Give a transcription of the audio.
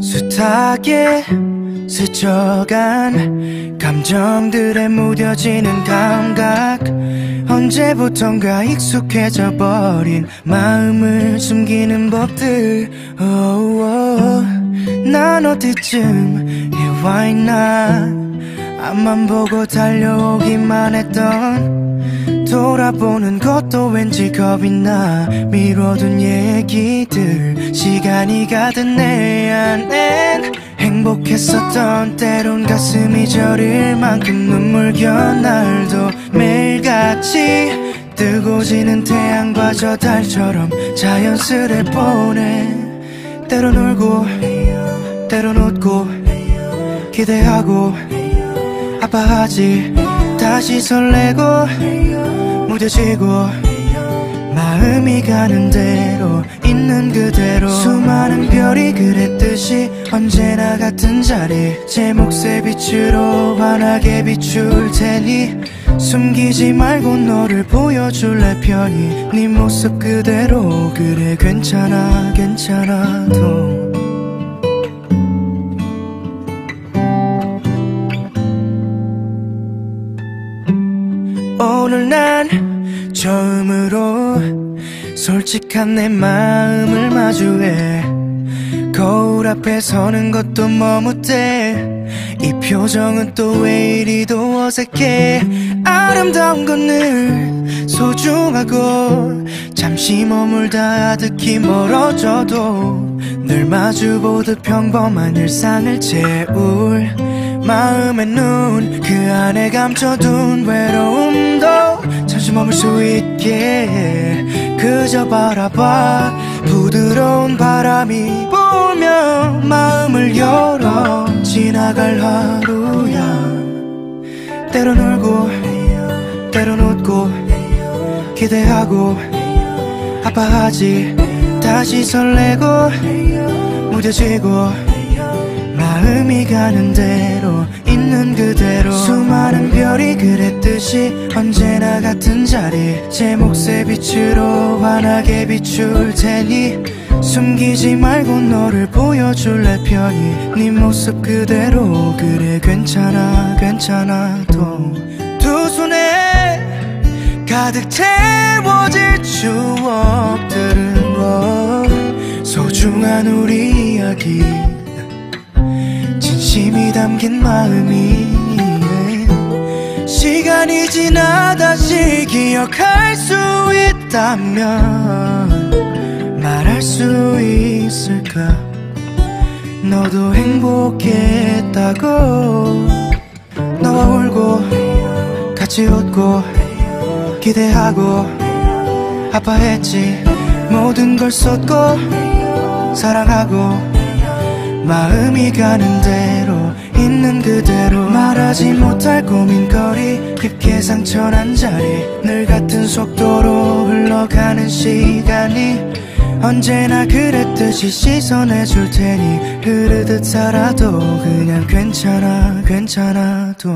숱하게 스쳐간 감정들에 무뎌지는 감각. 언제부턴가 익숙해져 버린 마음을 숨기는 법들. Oh, oh. 난 어디쯤 와 있나. 앞만 보고 달려오기만 했던 돌아보는 것도 왠지 겁이 나. 미뤄둔 얘기들 시간이 가든 내 안엔 행복했었던 때론 가슴이 저릴 만큼 눈물겨 날도 매일같이 뜨고 지는 태양과 저 달처럼 자연스레 보내. 때론 울고 때론 웃고 기대하고 아파하지. 다시 설레고 무뎌지고 마음이 가는 대로 있는 그대로. 수많은 별이 그랬듯이 언제나 같은 자리. 제 몫의 빛으로 환하게 비출 테니 숨기지 말고 너를 보여줄래 편히. 네 모습 그대로 그래 괜찮아 괜찮아 도. 오늘 난 처음으로 솔직한 내 마음을 마주해 거울 앞에 서는 것도 머뭇대 이 표정은 또 왜 이리도 어색해. 아름다운 건 늘 소중하고 잠시 머물다 아득히 멀어져도 늘 마주보듯 평범한 일상을 채울 마음의 눈 그 안에 감춰둔 외로움도 잠시 머물 수 있게 그저 바라봐. 부드러운 바람이 불며 마음을 열어. 지나갈 하루야. 때론 울고 때론 웃고 기대하고 아파하지. 다시 설레고 무뎌지고 마음이 가는 대로 있는 그대로. 수많은 별이 그랬듯이 언제나 같은 자리. 제 몫의 빛으로 환하게 비출 테니 숨기지 말고 너를 보여줄래 편히. 네 모습 그대로. 그래 괜찮아 괜찮아도. 두 손에 가득 채워질 추억들은 뭐 소중한 우리 이야기 진심이 담긴 마음이 시간이 지나 다시 기억할 수 있다면 말할 수 있을까? 너도 행복했다고 너와 울고 같이 웃고 기대하고 아파했지. 모든 걸 쏟고 사랑하고 마음이 가는 대로 있는 그대로 말하지 못할 고민거리 깊게 상처난 자리 늘 같은 속도로 흘러가는 시간이 언제나 그랬듯이 씻어내 줄 테니 흐르듯 살아도 그냥 괜찮아 괜찮아도